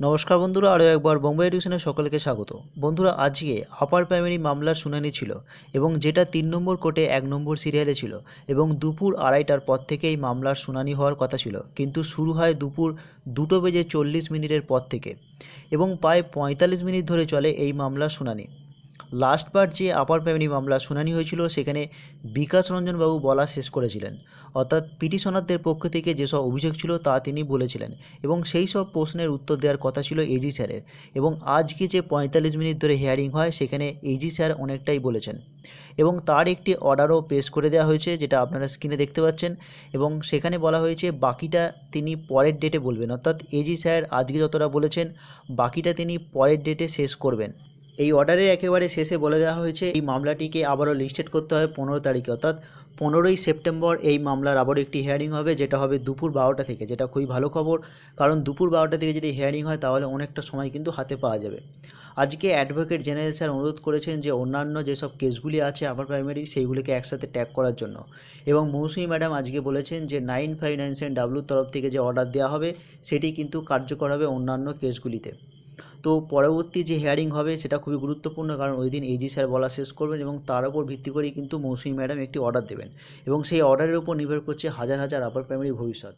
নমস্কার বন্ধুরা, আরও একবার বোম্বে এডুকেশনে সকলকে স্বাগত। বন্ধুরা, আজকে আপার প্রাইমারি মামলার শুনানি ছিল এবং যেটা তিন নম্বর কোর্টে এক নম্বর সিরিয়ালে ছিল এবং দুপুর আড়াইটার পর থেকে এই মামলার শুনানি হওয়ার কথা ছিল। কিন্তু শুরু হয় দুপুর দুটো বেজে চল্লিশ মিনিটের পর থেকে এবং প্রায় পঁয়তাল্লিশ মিনিট ধরে চলে এই মামলার শুনানি। লাস্টবার যে আপার প্রাইমারি মামলা শুনানি হয়েছিল, সেখানে বিকাশ রঞ্জনবাবু বলা শেষ করেছিলেন। অর্থাৎ পিটিশনারদের পক্ষ থেকে যেসব অভিযোগ ছিল, তা তিনি বলেছিলেন এবং সেই সব প্রশ্নের উত্তর দেওয়ার কথা ছিল এজি স্যারের এবং আজকে যে পঁয়তাল্লিশ মিনিট ধরে হিয়ারিং হয়, সেখানে এজি স্যার অনেকটাই বলেছেন এবং তার একটি অর্ডারও পেশ করে দেওয়া হয়েছে, যেটা আপনারা স্ক্রিনে দেখতে পাচ্ছেন এবং সেখানে বলা হয়েছে, বাকিটা তিনি পরের ডেটে বলবেন। অর্থাৎ এজি স্যার আজকে যতটা বলেছেন, বাকিটা তিনি পরের ডেটে শেষ করবেন। এই অর্ডারের একেবারে শেষে বলে দেওয়া হয়েছে, এই মামলাটিকে আবারও লিস্টেড করতে হবে পনেরো তারিখে। অর্থাৎ পনেরোই সেপ্টেম্বর এই মামলার আবারও একটি হিয়ারিং হবে, যেটা হবে দুপুর বারোটা থেকে, যেটা খুবই ভালো খবর। কারণ দুপুর বারোটা থেকে যদি হিয়ারিং হয়, তাহলে অনেকটা সময় কিন্তু হাতে পাওয়া যাবে। আজকে অ্যাডভোকেট জেনারেল স্যার অনুরোধ করেছেন যে, অন্যান্য যেসব কেসগুলি আছে আপার প্রাইমারি সেইগুলিকে একসাথে ট্যাগ করার জন্য। এবং মৌসুমী ম্যাডাম আজকে বলেছেন যে নাইন ফাইভ নাইন সেভেন ডাব্লুর তরফ থেকে যে অর্ডার দেওয়া হবে, সেটি কিন্তু কার্যকর হবে অন্যান্য কেসগুলিতে তো পরবর্তী যে হেয়ারিং হবে সেটা খুবই গুরুত্বপূর্ণ, কারণ ওই দিন এজি স্যার বলা শেষ করবেন এবং তার উপর ভিত্তি করেই কিন্তু মৌসুমী ম্যাডাম একটি অর্ডার দেবেন এবং সেই অর্ডারের উপর নির্ভর করছে হাজার হাজার আপার প্রাইমারি ভবিষ্যৎ।